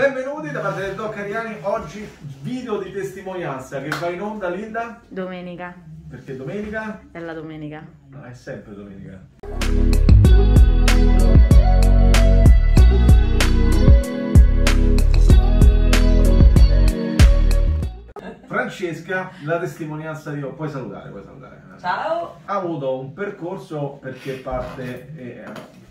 Benvenuti da parte del Doc Ariani, oggi video di testimonianza che va in onda Linda? Domenica, Perché domenica? è la domenica. No, è sempre domenica. Francesca, la testimonianza di... Puoi salutare, puoi salutare. Ciao, Ha avuto un percorso perché parte eh,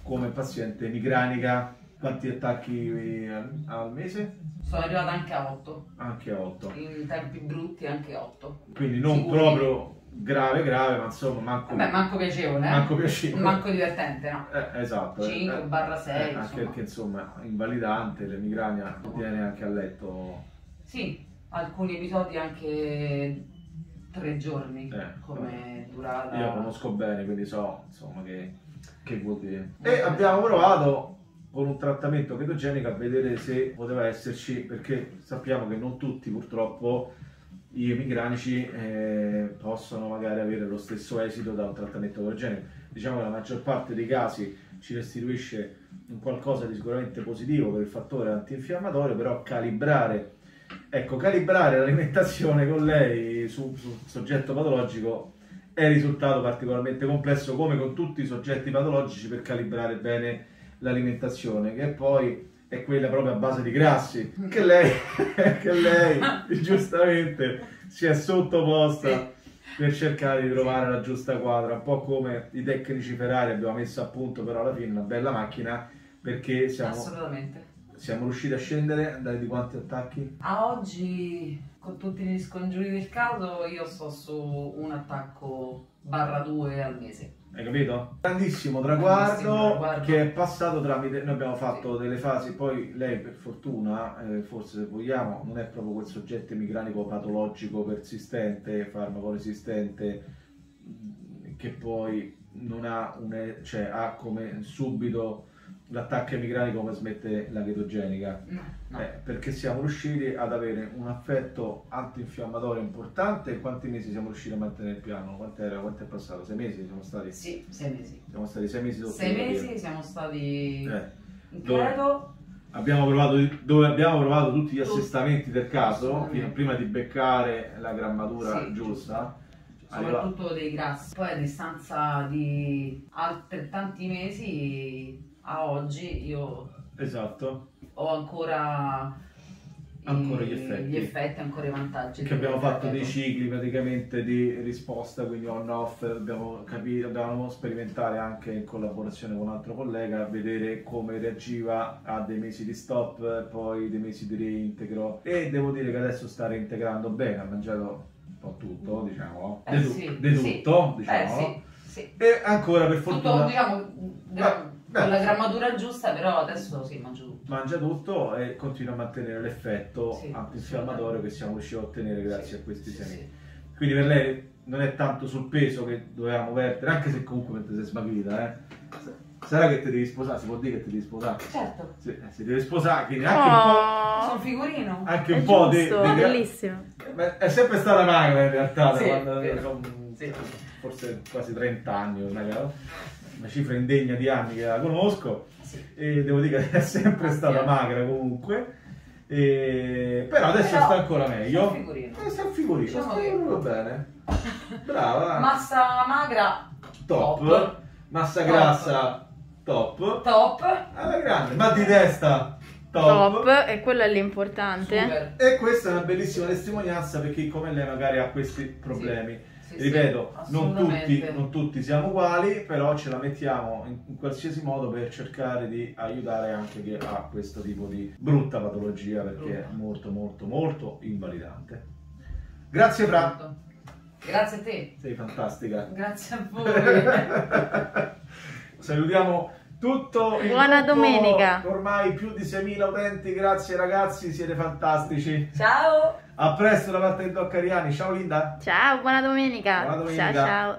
come paziente migranica. Quanti attacchi al, al mese? sono arrivata anche a 8, Anche 8. in tempi brutti anche 8. Quindi non Sicuri. proprio grave grave, ma insomma manco, Vabbè, manco piacevole, eh? manco piacevole. Manco divertente, no? Eh, esatto. 5 eh, barra 6, eh, anche perché insomma invalidante, l'emigrania viene anche a letto. Sì, alcuni episodi anche tre giorni Eh, come durata. Io conosco bene, quindi so insomma che, che vuol dire. E abbiamo provato con un trattamento ketogenico a vedere se poteva esserci, perché sappiamo che non tutti purtroppo gli emigranici eh, possono magari avere lo stesso esito da un trattamento ketogenico. Diciamo che la maggior parte dei casi ci restituisce un qualcosa di sicuramente positivo per il fattore antinfiammatorio, però calibrare, ecco, calibrare l'alimentazione con lei su, su soggetto patologico è risultato particolarmente complesso, come con tutti i soggetti patologici, per calibrare bene l'alimentazione, che poi è quella proprio a base di grassi, che lei, che lei giustamente si è sottoposta per cercare di trovare la giusta quadra, un po' come i tecnici Ferrari abbiamo messo a punto però alla fine una bella macchina perché siamo, Assolutamente. siamo riusciti a scendere, andare di quanti attacchi? A oggi, con tutti gli scongiuri del caso, io sto su un attacco barra 2 al mese. Hai capito? Grandissimo Grandissimo traguardo traguardo. che è passato tramite. Noi abbiamo fatto delle fasi, poi lei per fortuna, eh, forse se vogliamo, non è proprio quel soggetto emigranico patologico persistente, farmacoresistente, mh, che poi non ha, un, cioè, ha come subito l'attacco emigranico come smette la chetogenica. No, no. Eh, perché siamo riusciti ad avere un affetto antinfiammatorio importante. In quanti mesi siamo riusciti a mantenere il piano? Quant'era? Quanto è passato? Sei mesi siamo stati? Sì, sei mesi. Siamo stati sei mesi sotto Sei mesi siamo stati Eh, credo. abbiamo provato, dove abbiamo provato tutti gli assestamenti del caso, fino- prima di beccare la grammatura Sì, giusta. Soprattutto dei grassi. Poi a distanza di altrettanti mesi a oggi io Esatto. ho ancora, Ancora gli effetti. gli effetti, ancora i vantaggi. Che abbiamo fatto dei cicli praticamente di risposta, quindi on-off, abbiamo capito, abbiamo sperimentare anche in collaborazione con un altro collega, vedere come reagiva a dei mesi di stop, poi dei mesi di reintegro e devo dire che adesso sta reintegrando bene, ha mangiato un po' tutto, diciamo, Eh di, sì, di sì. tutto, Eh diciamo, sì, sì. e ancora per Tutto fortuna diciamo gra- beh, con la grammatura giusta, però adesso sì, mangio tutto. mangia tutto e continua a mantenere l'effetto Sì, antinfiammatorio che siamo riusciti a ottenere grazie Sì, a questi sì, semi. sì. Quindi per lei non è tanto sul peso che dovevamo vertere, anche se comunque mentre sei smagrita, eh. Sarà che ti devi sposare, si può dire che ti devi sposare. Certo, Sì, eh, si deve sposare, quindi anche un po'. sono Oh, figurino. Anche è un po' di, giusto, di gra- bellissimo. Beh, È sempre stata magra in realtà, Sì, quando sono- Sì. Forse quasi 30 anni ormai, no? una cifra indegna di anni che la conosco. Sì. E devo dire che è sempre stata magra comunque. E- Però adesso Però, sta ancora meglio. sta un figurino. Eh, sta un figurino, Diciamo sta che- proprio bene. Brava. Massa magra, top. top. Massa Top. grassa top. top, Alla grande. Ma di testa top. Top, e quello è l'importante. super. E questa è una bellissima testimonianza per chi come lei magari ha questi problemi. Sì, sì, Ripeto, non, tutti, non tutti siamo uguali, però ce la mettiamo in, in qualsiasi modo per cercare di aiutare anche chi ha questo tipo di brutta patologia perché è molto molto molto invalidante. Grazie Fra, Grazie a te. sei fantastica. Grazie a voi. Salutiamo tutto il Buona gruppo, domenica. Ormai più di 6.000 utenti, grazie ragazzi, siete fantastici. Ciao. A presto da parte del Doc Ariani, ciao Linda. Ciao, buona domenica. Buona domenica. Ciao, ciao.